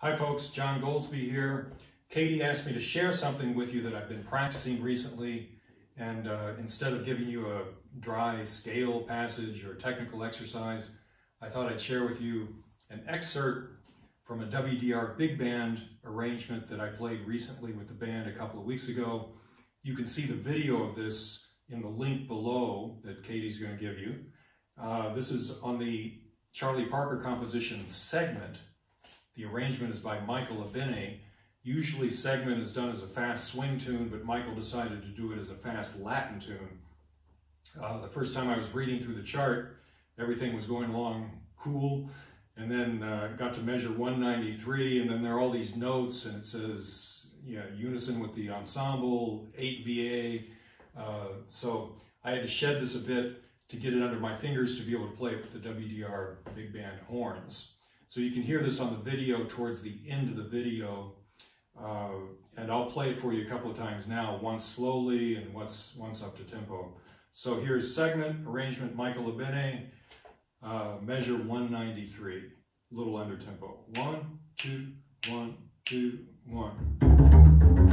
Hi folks, John Goldsby here. Katie asked me to share something with you that I've been practicing recently and uh, instead of giving you a dry scale passage or a technical exercise, I thought I'd share with you an excerpt from a WDR big band arrangement that I played recently with the band a couple of weeks ago. You can see the video of this in the link below that Katie's going to give you. Uh, this is on the Charlie Parker composition Segment. The arrangement is by Michael Abene. Usually Segment is done as a fast swing tune, but Michael decided to do it as a fast Latin tune. Uh, the first time I was reading through the chart, everything was going along cool, and then uh, got to measure 193, and then there are all these notes, and it says, you know, unison with the ensemble, 8 VA. Uh, so I had to shed this a bit to get it under my fingers to be able to play it with the WDR big band horns. So you can hear this on the video towards the end of the video. Uh, and I'll play it for you a couple of times now, once slowly and once, once up to tempo. So here's segment, arrangement Michael Abene, uh, measure 193, little under tempo. One, two, one, two, one.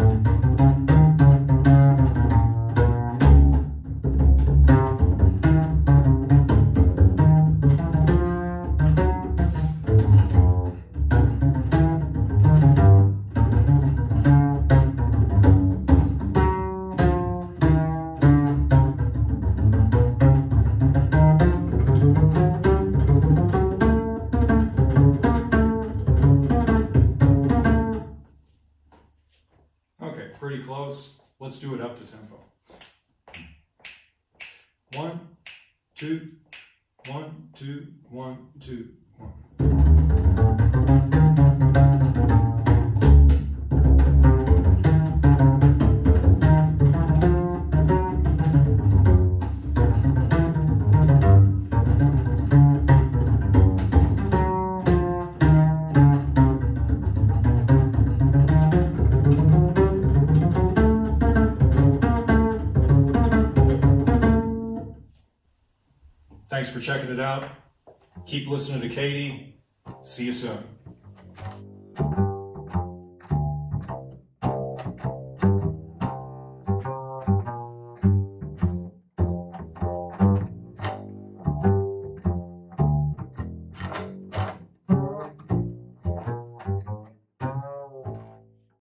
Close. Let's do it up to tempo. One, two, one, two, one, two, one. Thanks for checking it out. Keep listening to Katie. See you soon.